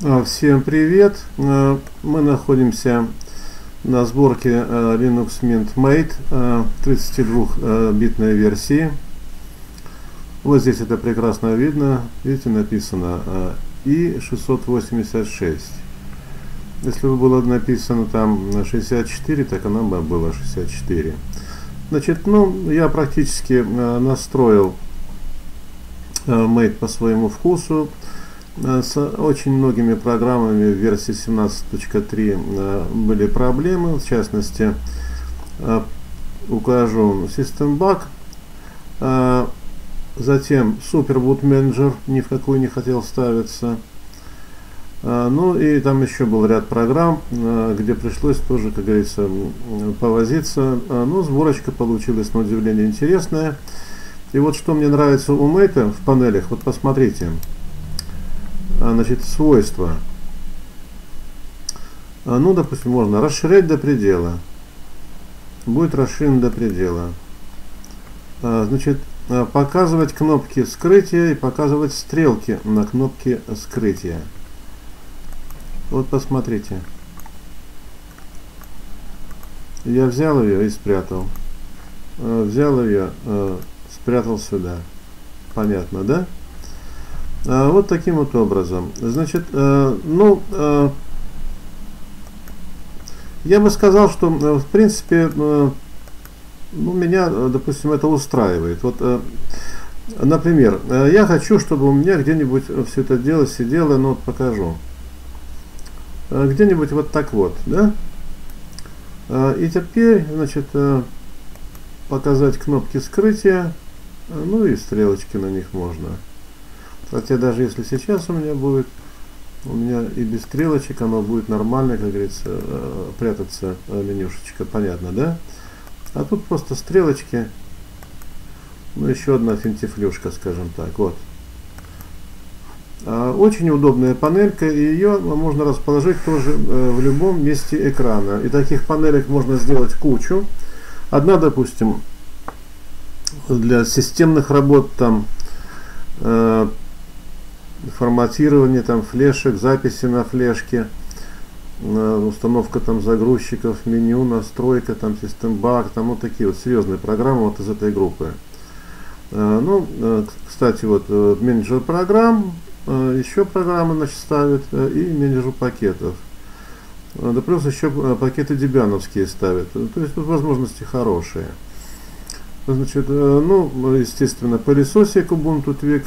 А, всем привет! А, мы находимся на сборке а, Linux Mint Mate 32-битной версии. Вот здесь это прекрасно видно. Видите, написано i686. Если бы было написано там 64, так оно бы было 64. Значит, ну, я практически настроил Mate по своему вкусу. Э, с очень многими программами в версии 17.3 э, были проблемы, в частности, э, укажу System Bug, затем Superboot Manager ни в какой не хотел ставиться, ну и там еще был ряд программ, где пришлось тоже, как говорится, повозиться. Ну, сборочка получилась на удивление интересная. И вот что мне нравится у Mate в панелях, вот посмотрите. Значит, свойства. А, ну, допустим, можно расширять до предела. Будет расширен до предела. А, значит, показывать кнопки скрытия и показывать стрелки на кнопке скрытия. Вот посмотрите. Я взял ее и спрятал. Взял ее, спрятал сюда. Понятно, да? А, вот таким вот образом. Значит, э, ну, э, я бы сказал, что, э, в принципе, ну, меня, допустим, это устраивает. Вот, например, я хочу, чтобы у меня где-нибудь все это дело сидело, ну, вот покажу. Где-нибудь вот так вот, да? И теперь, значит, показать кнопки скрытия, ну и стрелочки на них можно. Хотя даже если сейчас у меня будет, у меня и без стрелочек оно будет нормально, как говорится, э, прятаться э, менюшечка, понятно, да? А тут просто стрелочки, ну еще одна финтифлюшка, скажем так, вот. А, очень удобная панелька, и ее можно расположить тоже э, в любом месте экрана. И таких панелек можно сделать кучу. Одна, допустим, для системных работ там форматирование там флешек, записи на флешке, установка там загрузчиков, меню, настройка, там систембак, там вот такие вот серьезные программы вот из этой группы. Э, ну, э, кстати, вот э, менеджер программ, еще программы значит, ставят и менеджер пакетов. Да плюс еще пакеты дебяновские ставят. То есть тут возможности хорошие. Значит, ну, естественно, пылесосик Ubuntu Twig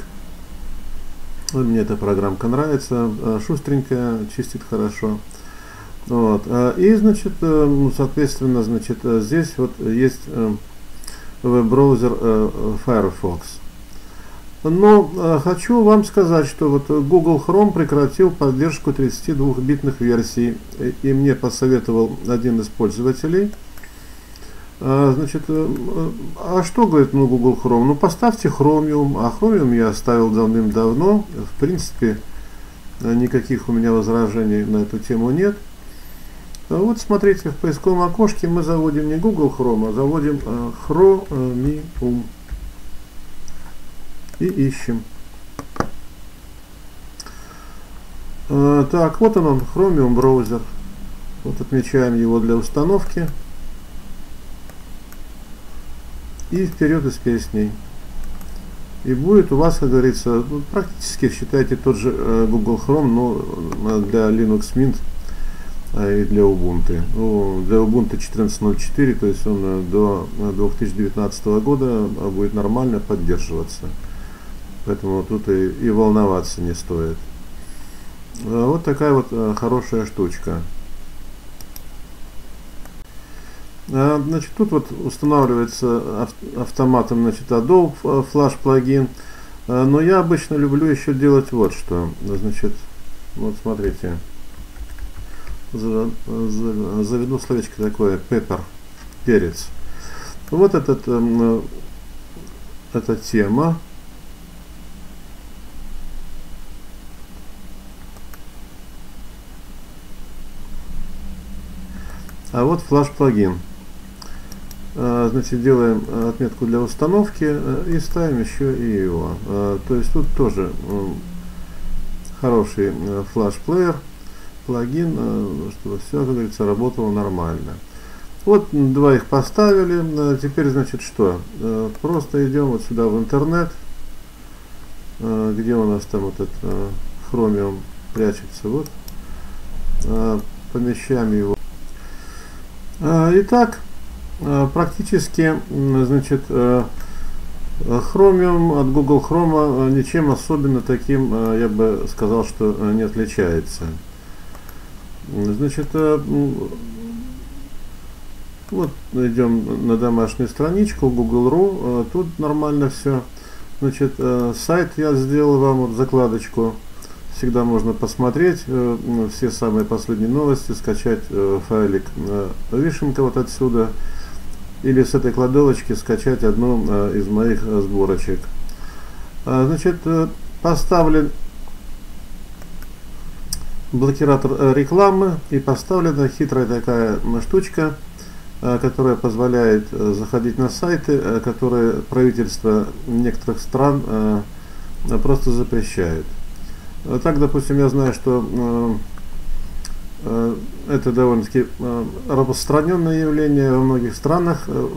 мне эта программка нравится, э, шустренькая, чистит хорошо. Вот. Э, и, значит, э, ну, соответственно, значит, здесь вот есть веб-браузер Firefox. Но хочу вам сказать, что вот Google Chrome прекратил поддержку 32-битных версий, и мне посоветовал один из пользователей – значит, э, а что говорит ну, Google Chrome? Ну поставьте Chromium, а Chromium я оставил давным-давно. В принципе, никаких у меня возражений на эту тему нет. А вот смотрите, в поисковом окошке мы заводим не Google Chrome, а заводим а, Chromium. И ищем. А, так, вот он, он, Chromium браузер. Вот отмечаем его для установки. И вперед из песней. И будет у вас, как говорится, ну, практически считайте тот же э, Google Chrome, но э, для Linux Mint э, и для Ubuntu. Ну, для Ubuntu 14.04, то есть он до 2019 года будет нормально поддерживаться. Поэтому тут и, и волноваться не стоит. Вот такая вот хорошая штучка. А, значит, тут вот устанавливается автоматом значит, Adobe Flash плагин. А, но я обычно люблю еще делать вот что. Значит, вот смотрите. Заведу словечко такое pepper, перец. Вот этот, эм, эта тема. А вот флаш плагин. А, значит, делаем э, отметку для установки э, и ставим еще и его. А, то есть тут тоже хороший флаш-плеер, плагин, чтобы все, как говорится, работало нормально. Вот два их поставили. Теперь, значит, что? Просто идем вот сюда в интернет. Где у нас там этот хромиум прячется? Вот. Помещаем его. Итак, практически, значит, Chromium от Google Chrome ничем особенно таким, я бы сказал, что не отличается. Значит, вот идем на домашнюю страничку Google.ru, тут нормально все. Значит, сайт я сделал вам вот закладочку. Всегда можно посмотреть все самые последние новости, скачать файлик вишенка вот отсюда или с этой кладовочки скачать одну э, из моих э, сборочек. А, значит, э, поставлен блокиратор рекламы и поставлена хитрая такая штучка, которая позволяет заходить на сайты, которые правительство некоторых стран просто запрещает. Так, допустим, я знаю, что это довольно-таки э, распространенное явление во многих странах. Э,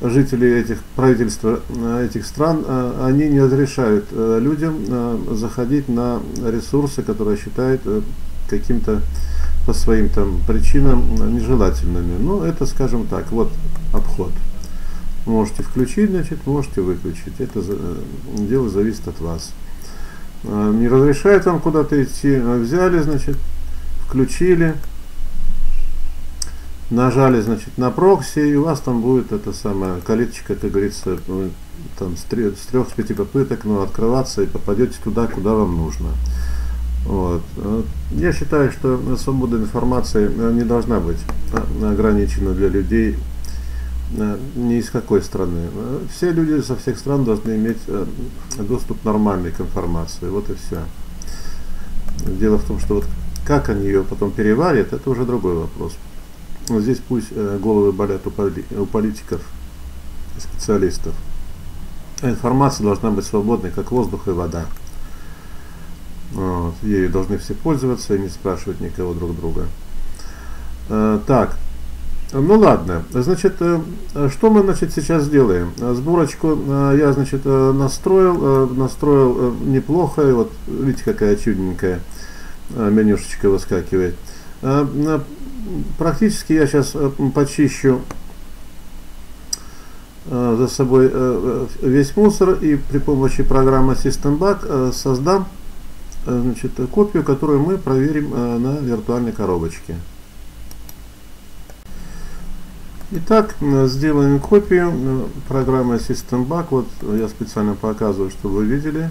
жители этих правительства этих стран, они не разрешают людям заходить на ресурсы, которые считают каким-то по своим там причинам нежелательными. Ну, это, скажем так, вот обход. Можете включить, значит, можете выключить. Это дело зависит от вас. Не разрешает вам куда-то идти, взяли, значит, включили, нажали, значит, на прокси, и у вас там будет эта самая калиточка, как говорится, ну, там с, трех, с пяти попыток, ну, открываться и попадете туда, куда вам нужно. Вот. Я считаю, что свобода информации э, не должна быть э, ограничена для людей э, ни из какой страны. Все люди со всех стран должны иметь доступ нормальный к информации. Вот и все. Дело в том, что вот как они ее потом переварят, это уже другой вопрос. Но здесь пусть э, головы болят у, поли, у политиков специалистов. Информация должна быть свободной, как воздух и вода. Вот. Ею должны все пользоваться и не спрашивать никого друг друга. Э, так, ну ладно, значит, э, что мы значит, сейчас сделаем? Сборочку я значит, настроил, настроил неплохо, вот видите какая чудненькая. А, менюшечка выскакивает. А, практически я сейчас э, почищу э, за собой э, весь мусор и при помощи программы SystemBug создам значит, копию, которую мы проверим на виртуальной коробочке. Итак, сделаем копию программы SystemBug. Вот я специально показываю, чтобы вы видели,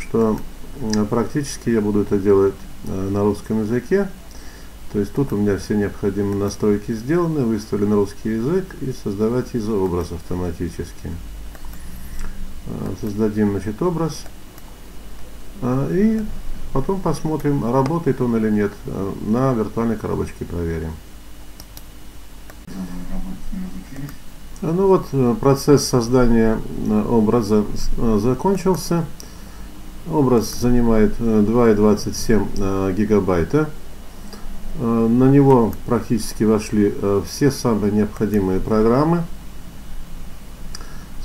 что практически я буду это делать э, на русском языке. То есть тут у меня все необходимые настройки сделаны, выставлен русский язык и создавать изообраз автоматически. Э, создадим значит, образ и потом посмотрим, работает он или нет. На виртуальной коробочке проверим. Ну вот, процесс создания образа закончился. Образ занимает 2,27 э, э, гигабайта. Э, на него практически вошли все самые необходимые программы.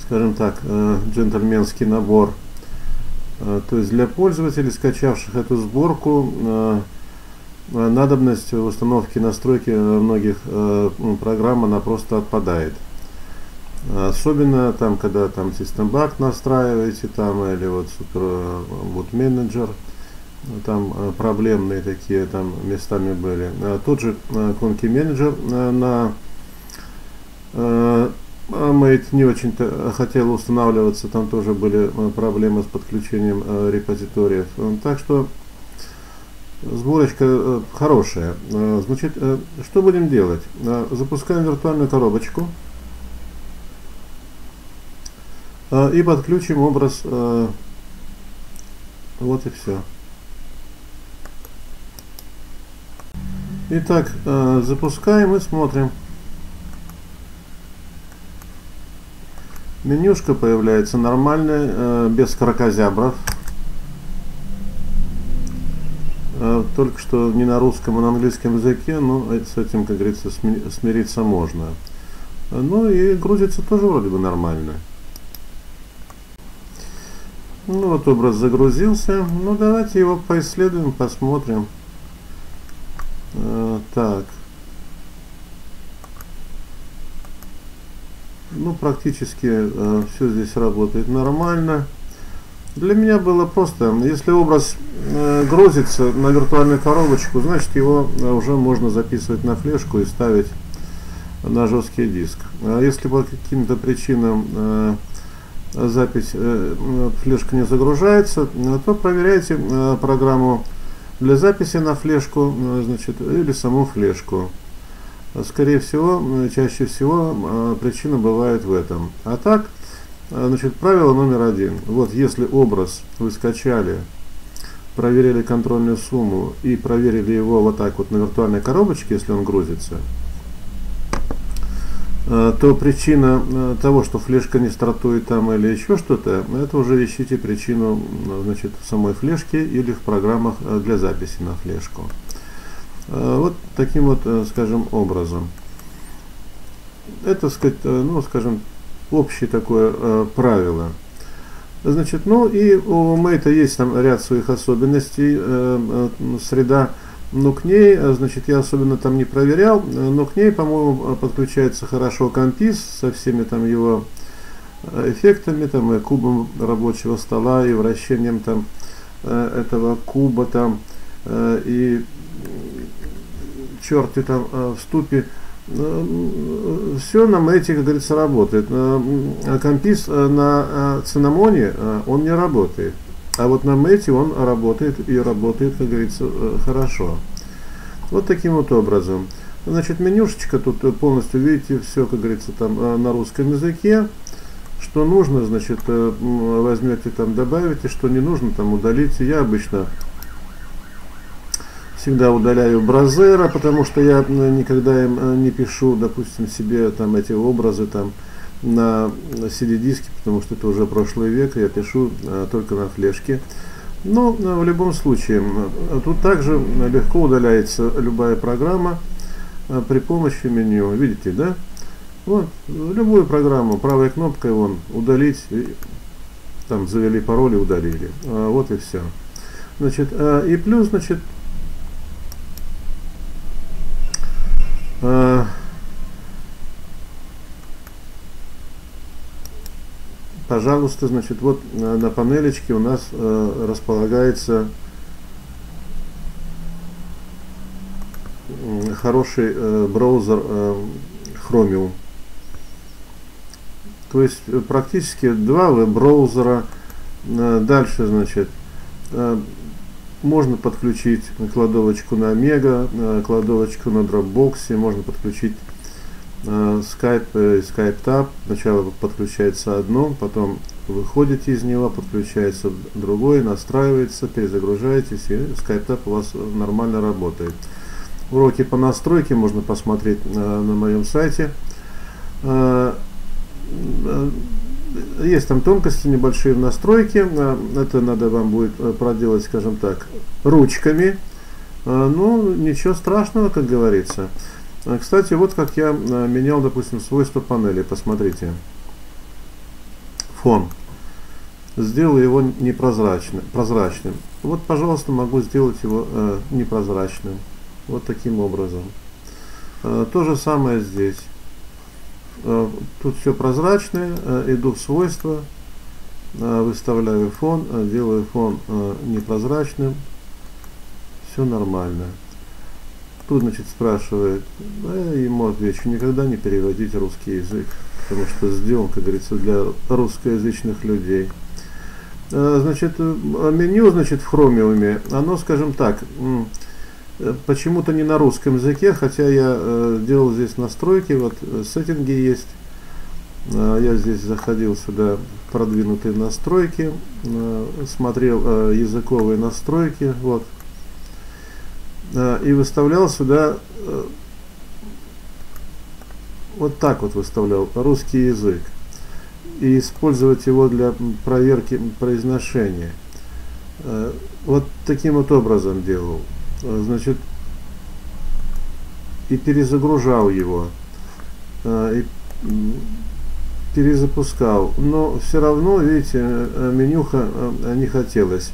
Скажем так, джентльменский набор. То есть для пользователей, скачавших эту сборку, надобность в установке настройки многих программ она просто отпадает. Особенно там, когда там Bug настраиваете, там, или вот Super Boot Manager, там э, проблемные такие там местами были. А тот же э, Manager э, на Mate не очень-то хотел устанавливаться, там тоже были проблемы с подключением репозиториев. Так что сборочка хорошая. Значит, что будем делать? Запускаем виртуальную коробочку. А, и подключим образ. А, вот и все. Итак, а, запускаем и смотрим. Менюшка появляется нормальная, без кракозябров. только что не на русском, а на английском языке, но с этим, как говорится, смириться можно. Ну и грузится тоже вроде бы нормально. Ну вот образ загрузился. Ну давайте его поисследуем, посмотрим. Э, так. Ну практически э, все здесь работает нормально. Для меня было просто, если образ э, грузится на виртуальную коробочку, значит его э, уже можно записывать на флешку и ставить на жесткий диск. А если по каким-то причинам э, запись э, флешка не загружается, то проверяйте э, программу для записи на флешку, э, значит, или саму флешку. Скорее всего, чаще всего причина бывает в этом. А так, значит, правило номер один. Вот если образ вы скачали, проверили контрольную сумму и проверили его вот так вот на виртуальной коробочке, если он грузится, то причина э, того, что флешка не стартует там или еще что-то, это уже ищите причину значит, в самой флешке или в программах э, для записи на флешку. Вот таким вот, скажем, образом. Это, сказать, ну, скажем, общее такое правило. Значит, ну и у Мейта есть там ряд своих особенностей. Среда но к ней, э, значит, я особенно там не проверял, э, но к ней, по-моему, подключается хорошо компис со всеми там его э, эффектами, там, и кубом рабочего стола, и вращением там этого куба там, и черты там в ступе. Все на эти, как говорится, работает. Компис на цинамоне, он не работает. А вот на мете он работает и работает, как говорится, э, хорошо. Вот таким вот образом. Значит, менюшечка тут полностью, видите, все, как говорится, там э, на русском языке. Что нужно, значит, э, возьмете там, добавите, что не нужно, там удалите. Я обычно всегда удаляю бразера, потому что я никогда им не пишу, допустим, себе там эти образы там на CD-диске, потому что это уже прошлый век, я пишу а, только на флешке. Но а, в любом случае, а, тут также легко удаляется любая программа при помощи меню. Видите, да? Вот, любую программу правой кнопкой вон удалить, там завели пароль и удалили. Вот и все. Значит, и плюс, значит, а, пожалуйста, значит, вот на панелечке у нас э, располагается хороший э, браузер э, Chromium. То есть практически два веб-браузера. Дальше, значит, можно подключить кладовочку на Омега, кладовочку на Dropbox, можно подключить Skype и Skype Tab. Сначала подключается одно, потом выходите из него, подключается другой, настраивается, перезагружаетесь, и Skype Tab у вас нормально работает. Уроки по настройке можно посмотреть на, на моем сайте. А, есть там тонкости небольшие в настройке. Это надо вам будет проделать, скажем так, ручками. Ну, ничего страшного, как говорится. А, кстати, вот как я а, менял, допустим, свойства панели. Посмотрите. Фон. Сделал его непрозрачным. Прозрачным. Вот, пожалуйста, могу сделать его э, непрозрачным. Вот таким образом. Э, то же самое здесь. Э, тут все прозрачное. Э, иду в свойства. Э, выставляю фон. Э, делаю фон э, непрозрачным. Все нормально. Тут, значит, спрашивает, а я ему отвечу, никогда не переводить русский язык, потому что сделан, как говорится, для русскоязычных людей. А, значит, а меню, значит, в хромиуме, оно, скажем так, почему-то не на русском языке, хотя я э, делал здесь настройки, вот э, сеттинги есть. Я здесь заходил сюда, продвинутые настройки, э, смотрел языковые настройки, вот, и выставлял сюда э, вот так вот выставлял русский язык и использовать его для проверки произношения. Э, вот таким вот образом делал. значит, и перезагружал его, и перезапускал, но все равно, видите, менюха не хотелось,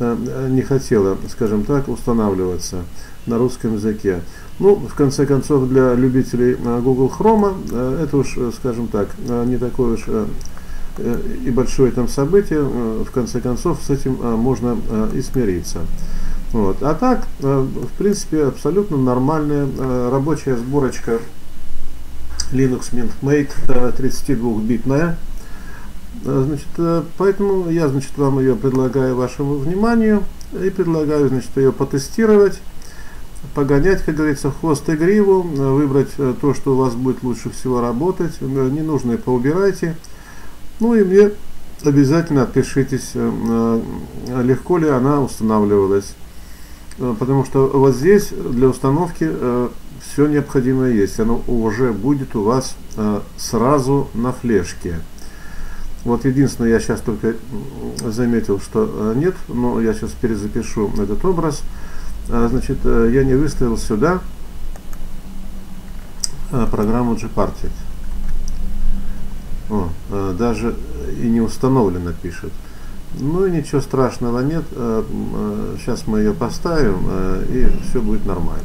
не хотела, скажем так, устанавливаться на русском языке. Ну, в конце концов, для любителей Google Chrome это уж, скажем так, не такое уж и большое там событие, в конце концов, с этим можно и смириться. Вот. А так, э, в принципе, абсолютно нормальная э, рабочая сборочка Linux Mint Mate 32-битная. Э, значит, поэтому я значит, вам ее предлагаю вашему вниманию и предлагаю значит, ее потестировать, погонять, как говорится, хвост и гриву, выбрать то, что у вас будет лучше всего работать, ненужное поубирайте. Ну и мне обязательно отпишитесь, легко ли она устанавливалась. Э, потому что вот здесь для установки э, все необходимое есть. Оно уже будет у вас э, сразу на флешке. Вот единственное, я сейчас только заметил, что нет, но я сейчас перезапишу этот образ. Значит, я не выставил сюда программу Gparted. О, даже и не установлено пишет. Ну и ничего страшного нет. Сейчас э, э, мы ее поставим, э, и все будет нормально.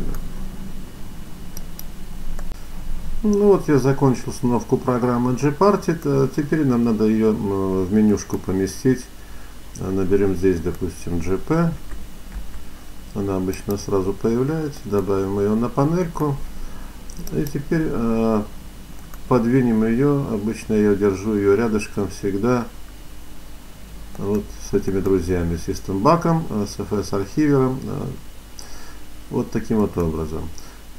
Ну вот я закончил установку программы Gparted. Теперь нам надо ее в менюшку поместить. Наберем здесь, допустим, GP. Она обычно сразу появляется. Добавим ее на панельку. И теперь подвинем ее. Обычно я держу ее рядышком всегда вот с этими друзьями, с Систембаком, э, с FS архивером, вот таким вот образом.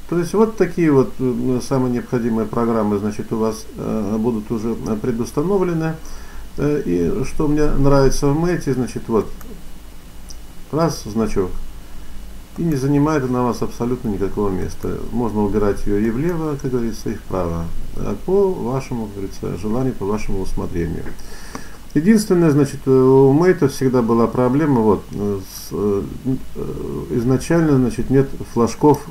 То есть вот такие вот э, самые необходимые программы, значит, у вас будут уже предустановлены. И что мне нравится в Мэте, значит, вот, раз, значок, и не занимает она вас абсолютно никакого места. Можно убирать ее и влево, как говорится, и вправо, по вашему, как говорится, желанию, по вашему усмотрению. Единственное, значит, э, у Мейта всегда была проблема, вот, э, с, э, изначально, значит, нет флажков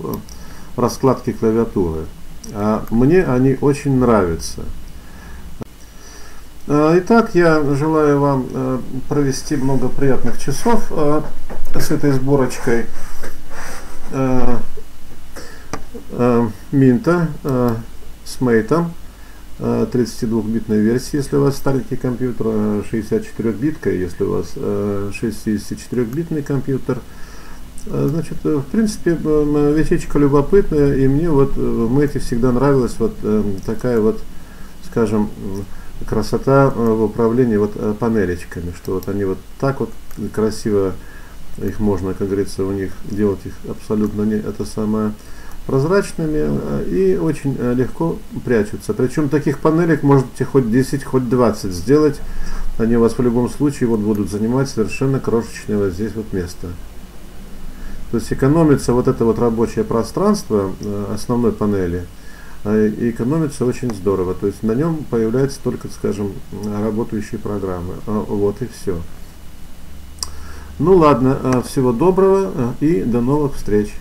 раскладки клавиатуры. А мне они очень нравятся. Итак, я желаю вам провести много приятных часов с этой сборочкой Минта с Мейтом. 32-битной версии, если у вас старенький компьютер, 64-битка, если у вас 64-битный компьютер. Значит, в принципе, вещичка любопытная, и мне вот в Мэте всегда нравилась вот такая вот, скажем, красота в управлении вот панелечками, что вот они вот так вот красиво, их можно, как говорится, у них делать их абсолютно не это самое прозрачными э, и очень э, легко прячутся. Причем таких панелек можете хоть 10, хоть 20 сделать. Они у вас в любом случае вот будут занимать совершенно крошечное вот здесь вот место. То есть экономится вот это вот рабочее пространство э, основной панели. И экономится очень здорово. То есть на нем появляются только, скажем, работающие программы. Вот и все. Ну ладно, всего доброго и до новых встреч.